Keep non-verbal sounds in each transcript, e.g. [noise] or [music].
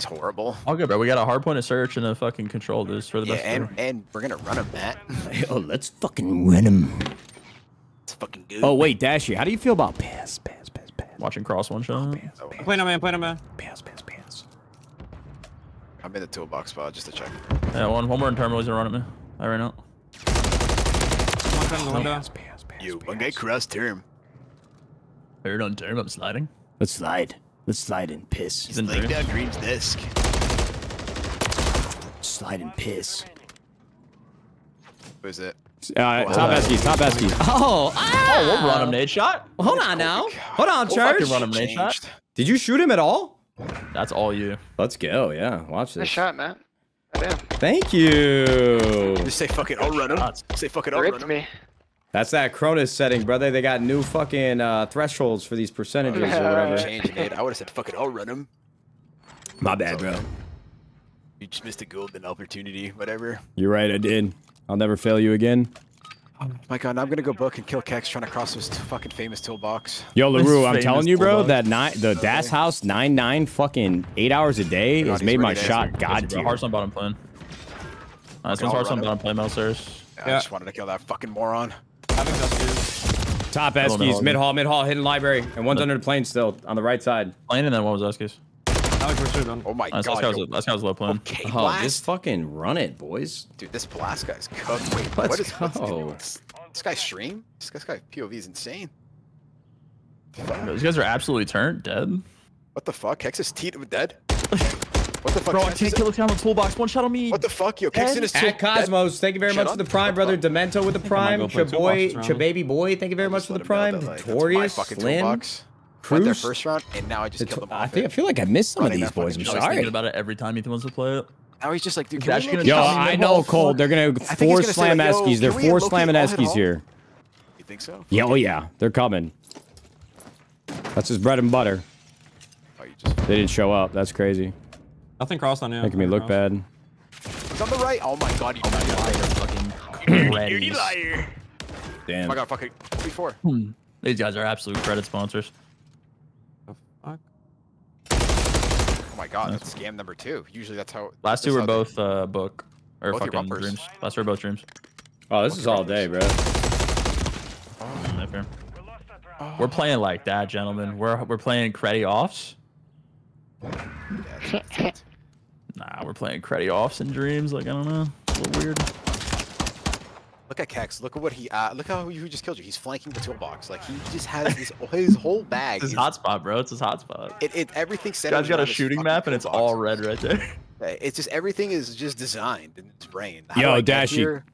He's horrible. All good, bro. We got a hard point of search and a fucking control. This for the Yeah, best. and ever. and we're gonna run him, Matt. Oh, let's fucking win him. It's fucking good. Oh wait, Dashy, how do you feel about pass, pass, pass, pass, Watching cross one shot. Oh, I'm playing on man, playing on man. pass, pass, pass? I'm in the toolbox spot just to check. Yeah, one one more in terminal. He's gonna run at me. I ran out. One the window. Pass, pass, pass. You one guy cross term. Heard on term. I'm sliding. Let's slide. Let's slide and piss. He's in Laying dreams. down Green's desk. Slide and piss. Who is it? Uh, top Eskies, top Eskies. Oh, Oh, we'll run him. Nadeshot. hold on now. Hold on, We'll Church. fucking run him. Nadeshot. Did you shoot him at all? That's all you. Let's go. Yeah, watch this. Nice this. shot, Matt. Damn. Thank you. Just say fuck it, I'll run him. Shots. Say fuck it, I'll Ripped run him. me. That's that Cronus setting, brother. They got new fucking uh, thresholds for these percentages or whatever. Changing it. I would have said fuck it, I'll run him. My bad, bro. You just missed a golden opportunity, whatever. You're right. I did. I'll never fail you again. My god, now I'm gonna go book and kill Kex trying to cross this fucking famous toolbox. Yo, Larue, I'm telling you, bro, bulldog. that nine, the Das House nine nine fucking eight hours a day God, has made my shot answer. god Bro, tier. Hearthstone bottom plan. Uh, this Okay, one's I'll Hearthstone run it. bottom plan. Mousers. I Yeah. just wanted to kill that fucking moron. Having Duskies. Top Hold Eskies, mid on. hall, mid hall, hidden library, and one's under the plane still on the right side. Plane and then what was Eskies? Alex, we're shooting. Oh my Uh, god. last guy was last guy was low plane. Okay, Oh, blast. just fucking run it, boys. Dude, this blast guy's cooked. Wait, Let's what is what's- go. this, this guy's stream? This, guy's guy POV is insane. These guys are absolutely turned dead. What the fuck? Kex is teed dead? [laughs] What the fuck? Bro, I can't kill this guy on the toolbox. One shot on me. What the fuck? Yo, Kex in his At Cosmos, thank you very Shut much up. for the prime, brother. Demento with the prime. go play two Chaboy. Chababy boy, thank you very much for the prime. Victorious, my fucking Slim, toolbox. Went there Cruz. first round, and now I just It's- killed him I think I feel like I missed some of these boys. I'm fucking I was thinking sorry. about it every time Ethan wants to play it. Now he's just like, dude, Is can we Ash look gonna at Yo, Shot this? me in I know, ball, Cole. They're gonna he's four slam Eskies. can They're we four low-key slamming Eskies here. You think so? Yeah, oh yeah, they're coming. That's his bread and butter. You just They didn't show up. That's crazy. Nothing crossed on you. Making me look crossed. bad. He's on the right. Oh my god, you Oh my god, liar. they're fucking [laughs] Dirty ready. liar. Oh my god, fucking before. These guys are absolute credit sponsors. The fuck? Oh my god, that's scam number two. Usually that's how. Last two were both uh, book or Both fucking dreams. Last two were both dreams. Oh, this is all day, bro. Right. We're playing like that, gentlemen. We're we're playing credit offs. Yeah, that's it. Nah, we're playing credit offs and dreams. Like I don't know, it's a little weird. Look at Kex. Look at what he. Uh, look how he just killed you. He's flanking the toolbox. Like he just has his [laughs] his whole bag. It's his hotspot, bro. It's his hotspot. It, it everything set. Guy's got a shooting map and it's all red right there. [laughs] It's just everything is just designed in his brain. How Yo, do I Dashy. here?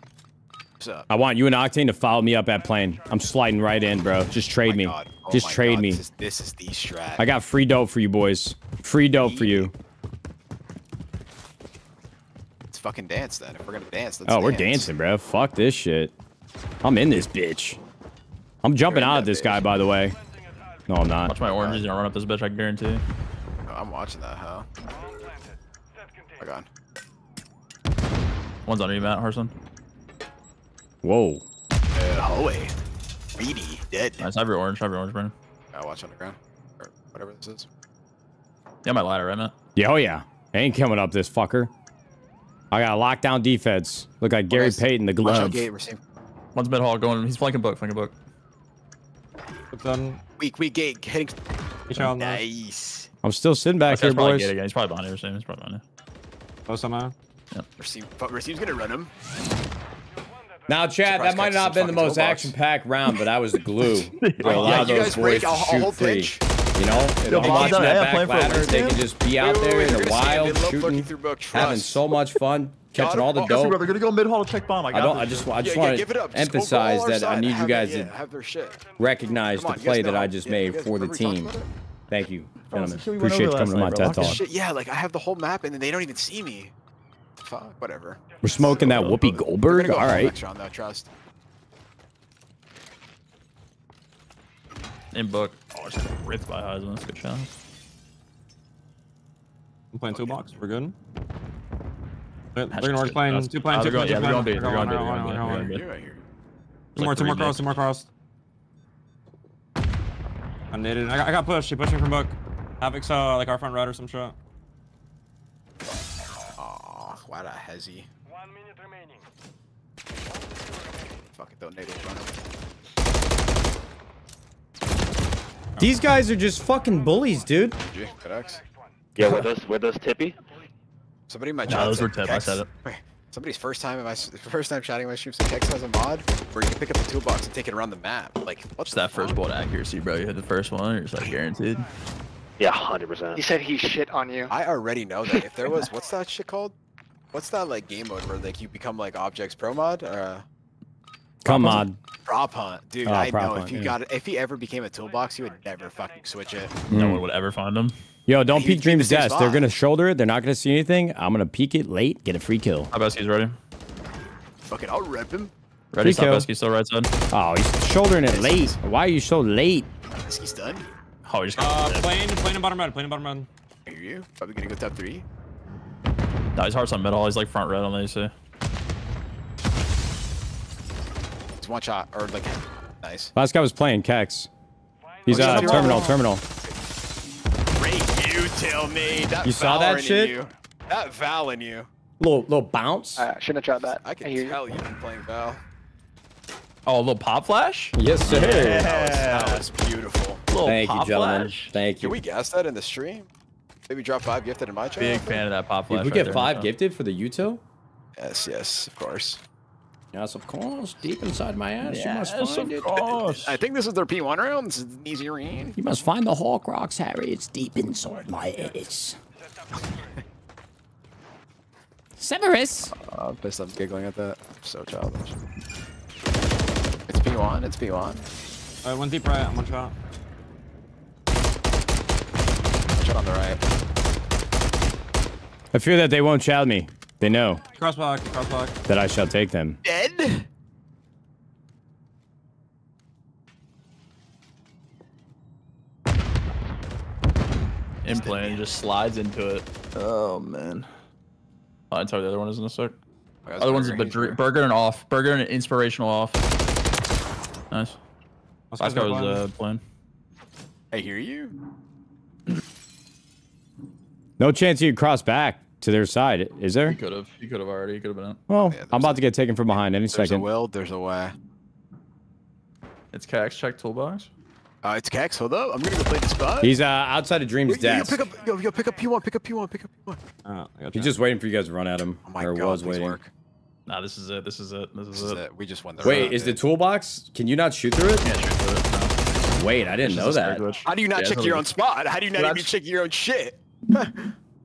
What's up? I want you and Octane to follow me up at plane. I'm sliding right in, bro. Just trade Oh my me. God. Oh Just my trade God, me. This is, this is the strat. I got free dope for you boys. Free dope for you. Let's fucking dance then. If we're gonna dance, let's Oh, we're dance. dancing, bro. Fuck this shit. I'm in this bitch. I'm jumping out of this bitch. guy, by the way. No, I'm not. Watch my oranges and I'll run up this bitch. I guarantee. I'm watching that, huh? Oh my god. One's under you, Matt Harson. Whoa. Uh, hallway. Reddy, dead. Nice. Have your orange. Have your orange, Brandon. Uh, watch underground. Or whatever this is. Yeah, my ladder, right, Matt? Yeah, oh yeah. Ain't coming up this fucker. I got a lockdown defense. Look like Gary guys, Payton, the Watch out glove. gate. We're One's mid hall going. He's flanking book. Flanking book. Put done. weak, weak gate. Hitting. Each out on the Nice. I'm still sitting back This guy's here, probably boys. gate again. He's probably behind you. Sam. He's probably behind you. post somehow. Rasheem, but Rasheem's gonna run him. Now, Chad, Surprise that might not have been the most action-packed round, but that was the glue. [laughs] For a Yeah, of you those guys boys break, to I'll- I'll shoot hold free. Pinch. You know, if Yo, they Bob's watch done it. that Yeah, back playing for a ladder, win, they Sam. can just be out Wait, wait, there wait, in you're the gonna see it. wild, Mid-low shooting, looking through book. having so much fun, catching all the Oh, dope. they're gonna go mid hall to check bomb. I I don't. this I just. I just yeah, want yeah, to up. Just go- go emphasize that I need you guys it, yeah, to have their shit. recognize Come the play that. I just Yeah, made for the remember we talked team. Thank you, gentlemen. some shit we went Appreciate you coming to my last TED talk. Yeah, like I have the whole map and then they don't even see me. Fuck, whatever. We're smoking that Whoopi Goldberg. gonna go All home right. next round though, trust. In book. Oh, it's ripped by Heisman. That's a good shot. I'm playing two box. We're good. They're, they're gonna just work playing two playing Uh, two they're playing going- two yeah, they're playing. going B, They're they're going, going B, they're they're going, going they're going. they're You're right here. Two more, two more cross, two more cross. I needed. I got, I got pushed. She pushed me from book. Havok's uh, like our front right or some shit. What a hezzy. One minute remaining. Fuck it, don't nade will run him. These guys are just fucking bullies, dude. GG, good Yeah, with us, with us, Tippy. Somebody in my No, chat those were tip, I said it. Wait, [laughs] somebody's first time in my first time chatting my stream said Kex has a mod where you can pick up the toolbox and take it around the map. Like, what's What's that first fuck? bolt accuracy, bro? You hit the first one, you're just like guaranteed. Yeah, hundred percent. He said he shit on you. I already know that if there was what's that shit called? What's that like game mode where like you become like objects pro mod or uh, Come on. prop hunt, dude? Oh, I know hunt, if you yeah. got it, if he ever became a toolbox, you would never fucking switch it. No one would ever find him. Yo, don't peek Dream's the same desk. They're gonna shoulder it. They're not gonna see anything. I'm gonna peek it late, get a free kill. Stopesky's ready. Fucking, I'll rip him. Ready, Free kill. Stopesky still right side. Oh, he's shouldering it late. Why are you so late? Is he stunned? Oh, he just got uh, plane, plane in bottom red, plane in bottom red. I hear you. Probably gonna go top three. No, his heart's on middle. He's like front red on the AC. It's one shot or like, nice. Last guy was playing Kex. He's Oh, uh he's terminal, terminal. Great you tell me that. You saw that in shit? You. That Val in you. Little little bounce. I shouldn't have tried that. I can hear you. tell you've been playing Val. Oh, a little pop flash? Yes, sir. That was, that was beautiful. Little Thank you, pop gentlemen. flash? Thank you. Can we guess that in the stream? Maybe drop five gifted in my channel. Big fan of that pop flash. Did we right get there, five so. gifted for the Uto? Yes, yes, of course. Yes, of course. Deep inside my ass, you must find of it. course. I think this is their P1 round. This is an easy read. You must find the Horcrux, Harry. It's deep inside my ass. Severus. Uh, I'm pissed I'm giggling at that. So childish. It's P1. It's P1. Alright, one deep right, one shot. Shot on the right. I fear that they won't child me. They know Crosswalk, crosswalk. that I shall take them. Dead? In plane, just slides into it. Oh, man. Oh, I tell you the other one isn't a sec. Other one's but Burger and off. Burger and inspirational off. Nice. Let's Last guy was one. uh, playing. I hear you. No chance you could cross back to their side, is there? He could have. He could have already. He could have been out. Well, Yeah, I'm about to get taken from behind any There's second. a will. There's a way. It's Cax. Check toolbox. Uh, it's Cax. Hold up. I'm gonna go play the spot. He's uh, outside of Dream's Wait, yo, yo, pick up, yo, yo, pick up P1. Pick up P1. Pick up P1. Oh, I He's you. just waiting for you guys to run at him. Oh my or god, was waiting. work. Nah, this is it. This is it. This is, This is it. it. We just won the Wait, round, is the toolbox? Can you not shoot through it? Can't shoot through it. No. Wait, I didn't It's know that. glitch. How do you not Yeah, check your own spot? How do you not even check your own shit? [laughs]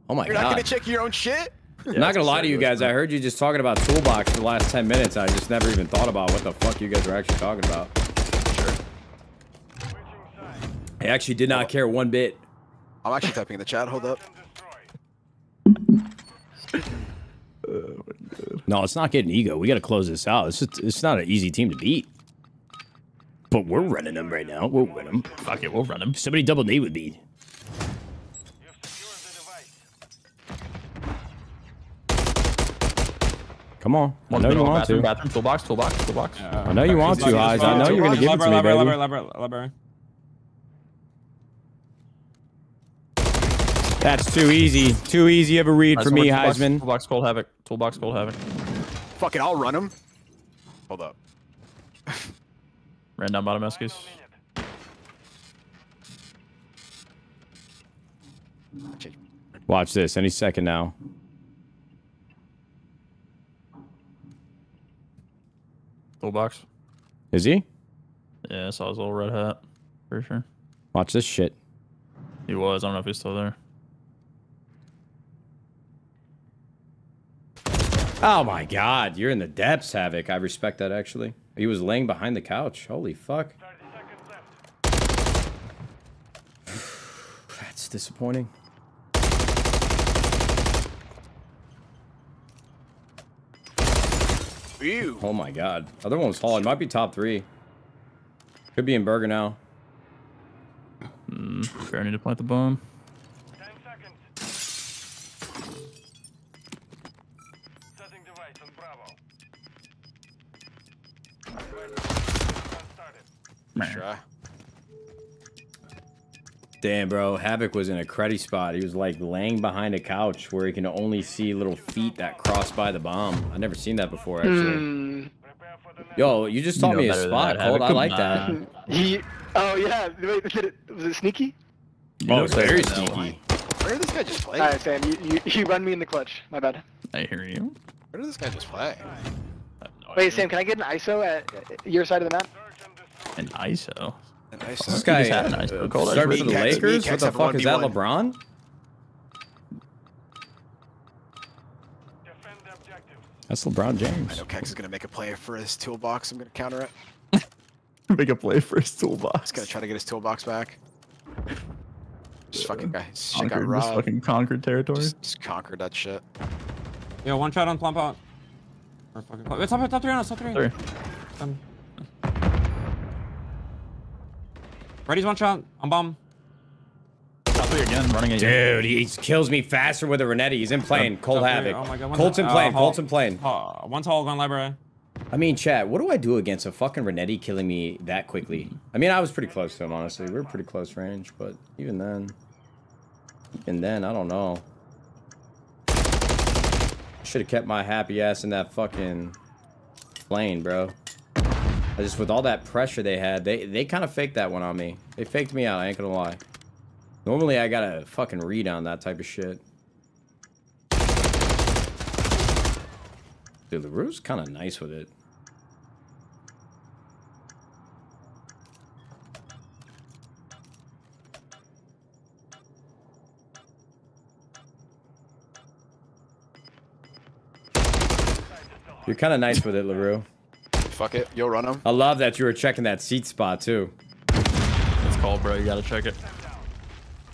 Oh my god. You're not god. gonna check your own shit? I'm not gonna lie to you guys. man. I heard you just talking about toolbox for the last 10 minutes. I just never even thought about what the fuck you guys were actually talking about. Sure. I actually did not care one bit. I'm actually typing in the chat. Hold up. No, it's not getting ego. We got to close this out. It's just, it's not an easy team to beat. But we're running them right now. We'll win them. Fuck it. We'll run them. Somebody double knee would me. You've secured the device. Come on. I know you want bathroom, to. Bathroom. Toolbox. Toolbox. Toolbox. I know you want to, Eyes. I know you're gonna give it to me, library, baby. library, library, library. That's too easy. Too easy of a read Alright, for me, toolbox, Heisman. Toolbox cold Havok. Toolbox cold Havok. Fuck it. I'll run him. Hold up. [laughs] Ran down bottom Eskies. Watch this. Any second now. Toolbox. Is he? Yeah, I saw his little red hat. For sure. Watch this shit. He was. I don't know if he's still there. Oh my god, you're in the depths, Havok. I respect that actually. He was laying behind the couch. Holy fuck. 30 seconds [sighs] left. That's disappointing. Ew. Oh my god. Other one was hauling. Might be top three. Could be in Burger now. Hmm. Fair need to plant the bomb. Damn, bro. Havok was in a cruddy spot. He was like laying behind a couch where he can only see little feet that cross by the bomb. I've never seen that before, actually. Prepare for the next Yo, you just taught know me a spot, that, Colt. Havok. I Come like that. [laughs] He. Oh yeah. Wait, was it, was it sneaky? You Oh, it's very better than sneaky. Where did this guy just play? All right, Sam. You, you you run me in the clutch. My bad. I hear you. Where did this guy just play? I no Wait, idea. Sam. Can I get an ISO at at your side of the map? search and destroy. An ISO. A nice This suck. guy just had a nice uh, Colt. started for the Me, Kex- me, Lakers. What the fuck is that, LeBron? Defend the objective. That's LeBron James. I know Kex is gonna make a play for his toolbox. I'm gonna counter it. [laughs] Make a play for his toolbox. He's gonna try to get his toolbox back. Just fucking guy. Shit got Conquered this robbed. fucking conquered territory. Just, just conquered that shit. Yo, one shot on plump out. Or fucking plump. Wait, top, top three on us, top three. Three. Um, Reddy's one shot on bomb. Top again, running at you. Dude, he kills me faster with a Renetti. He's in plane. Cold Top. Havok. Oh my god. Colt's in plane. uh, Colt's in plane. Uh, one tall, one library. I mean, chat, what do I do against a fucking Renetti killing me that quickly? I mean, I was pretty close to him, honestly. We were pretty close range, but even then, even then, I don't know. Should have kept my happy ass in that fucking plane, bro. I just with all that pressure they had, they they kind of faked that one on me. They faked me out. I ain't gonna lie. Normally, I gotta fucking read on that type of shit. Dude, LaRue's kind of nice with it. You're kind of nice with it, LaRue. Fuck it. You'll run him. I love that you were checking that seat spot, too. It's called, bro. You gotta check it.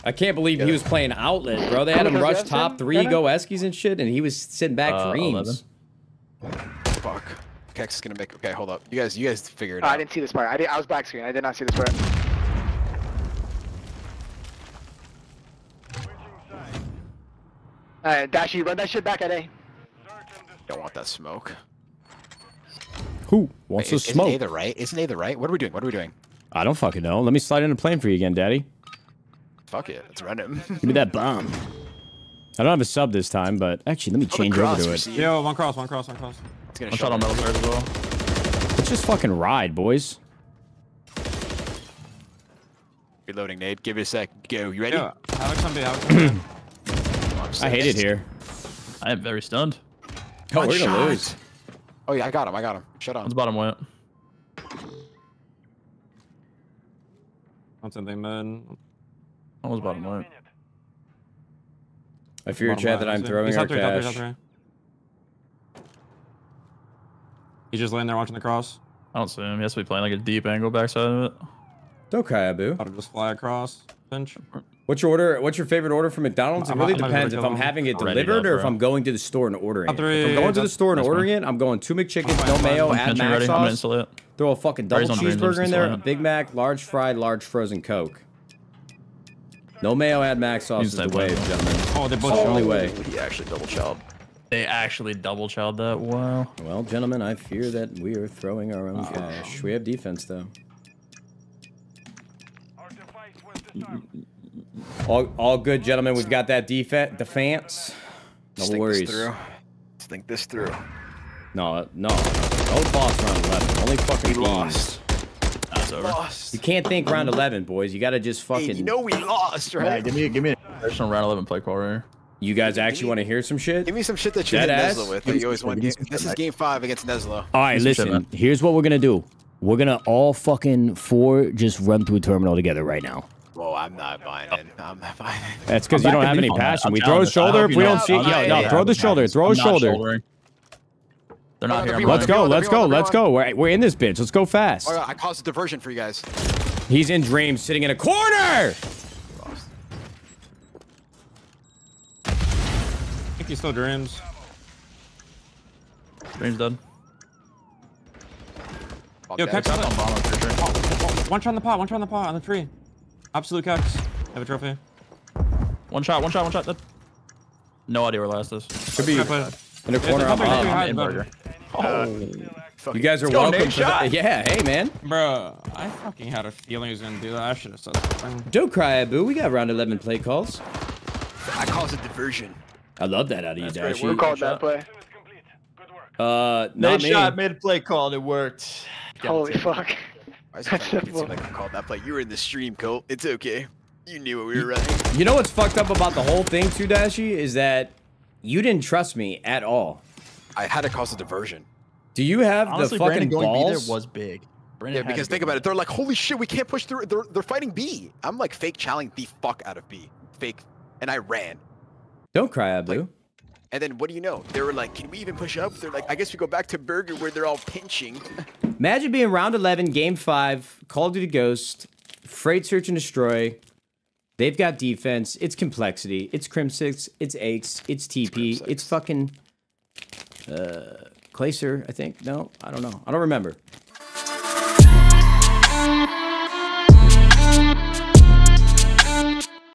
I can't believe he was playing outlet, bro. They had him rush kills you have, top three, go Eskies and shit, and he was sitting back Uh, dreams. 11. Fuck. Kex is gonna make. Okay, hold up. You guys, you guys figured. it Oh, out. I didn't see this part. I did. I was back screen. I did not see this part. Switching sides. All right, Dashy, run that shit back at A. Search and destroy. Don't want that smoke. Who wants Wait, to is, smoke? Isn't A the right? Isn't A the right? What are we doing? What are we doing? I don't fucking know. Let me slide in a plane for you again, daddy. Fuck it. Let's run him. [laughs] Give me that bomb. I don't have a sub this time, but actually, let me Oh, change over to it. receive. Yo, one cross, one cross, one cross. It's gonna One shot on metal middle as well. Let's just fucking ride, boys. Reloading, Nate. Give it a sec. Go. You ready? Yo, Havok some B, Havok some B. I'm I hate it here. I am very stunned. Oh, One we're gonna shot. lose. Oh yeah, I got him. I got him. Shut on. One's bottom white. One something mid. One was bottom white. Minute. I fear, Bottom chat, that I'm throwing He's our three, top three, cash. three. He's just laying there watching the cross. I don't see him. He has to be playing like a deep angle backside of it. It's okay, Abu. About to just fly across. Pinch. What's your order? What's your favorite order from McDonald's? It I'm- really I'm not depends if I'm having it delivered up, or if. I'm going to the store and ordering it. Top If I'm three, going to the store and that's ordering it, I'm going two McChickens, no mayo, add Country mac ready. Sauce, throw a fucking double Berries on greens, I'm cheeseburger in there, a. Big Mac, large fried, large frozen Coke. No mayo, add mac sauce Use is the that way, gentlemen. Oh, they're both the only way. He actually double chowed. They actually double chowed that. Wow. Well, gentlemen, I fear that we are throwing our own ah. cash. We have defense, though. All, all good, gentlemen. We've got that defense. Defense. No Let's think worries. This through. Let's think this through. No, uh, no. No boss round 11. Only fucking We teams. lost. That's over. Lost. You can't think round 11, boys. You got to just Hey, fucking. you know we lost, Yeah, right? give me give me an additional round 11 play call right here. You guys actually want to hear some shit? Give me some shit that you Dead hit ass? Neslo with. That you always some won. shit, give me Game. This is game five against Neslo. All right, Give me some shit, listen. Here's what we're gonna do. We're gonna all fucking four just run through terminal together right now. Whoa, I'm not buying it. I'm not [laughs] buying it. That's because you don't have any passion. We throw a with that. I shoulder if we don't see. I'm Yo, no, throw the shoulder. Throw a I'm not shoulder. They're not here. the I'm B1, Let's go. Let's go. Let's go. We're, we're in this bitch. Let's go fast. Oh, I caused a diversion for you guys. He's in dreams, sitting in a corner. Lost. I think he still dreams. Dreams done. Pop Yo, that. catch That's on bomb, I'm sure. One shot on the pot, one shot on the pot, on the tree. Absolute caps. Have a trophy. One shot, one shot, one shot. Dead. No idea where last is. Could be in a corner. Yeah, on bomb. high in is burger. You guys are go, welcome. Nate, the- shot. yeah. Hey, man. Bro, I fucking had a feeling he was gonna do that. I should have said something. Don't cry, Abu. We got round 11 play calls. I calls it diversion. I love that out of you, That's great Dashy. Who called that shot. play? Mission is complete. Good work. Uh, Nade not me. shot, made a play call, and it worked. Holy fuck. Why is it trying to make it seem like I [laughs] called that play? You were in the stream, Colt. It's okay. You knew what we were running. You know what's fucked up about the whole thing, too, Dashy, is that you didn't trust me at all. I had to cause a diversion. Do you have Honestly, the fucking Brandon going B balls? there was big. Brandon Yeah, because think about it. They're like, holy shit, we can't push through. They're, they're fighting B. I'm like fake challenging the fuck out of B. Fake. And I ran. Don't cry, Abu. And then what do you know? They were like, can we even push up? They're like, I guess we go back to Burger where they're all pinching. [laughs] Imagine being round 11, game 5, Call of Duty Ghost, Freight Search and Destroy. They've got defense. It's complexity. It's Crimsix. It's Aches. It's TP. Crim It's, fucking. Uh, Clayster, I think. No, I don't know. I don't remember.